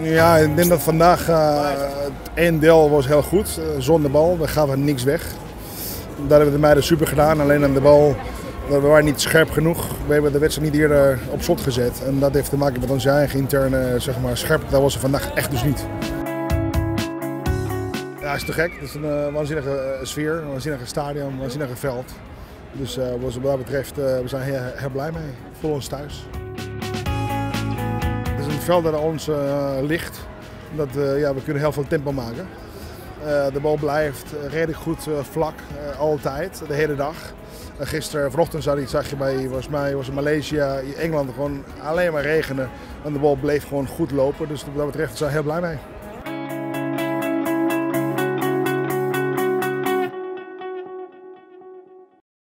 Ja, ik denk dat vandaag uh, het één deel was heel goed. Uh, zonder bal, we gaven niks weg. Daar hebben de meiden super gedaan. Alleen aan de bal, we waren niet scherp genoeg. We hebben de wedstrijd niet eerder op slot gezet. En dat heeft te maken met onze eigen interne zeg maar, scherp. Dat was er vandaag echt dus niet. Ja, is te gek. Het is een waanzinnige sfeer, een waanzinnige stadion, een waanzinnige veld. Dus wat dat betreft, we zijn heel, heel blij mee. Voor ons thuis veld dat ons uh, ligt. Dat, uh, ja, we kunnen heel veel tempo maken. Uh, de bal blijft redelijk goed vlak, altijd, de hele dag. gisteren, vanochtend zag, je, zag je bij, volgens mij was in Maleisië, Engeland gewoon alleen maar regenen. En de bal bleef gewoon goed lopen. Dus wat dat betreft zijn we heel blij mee.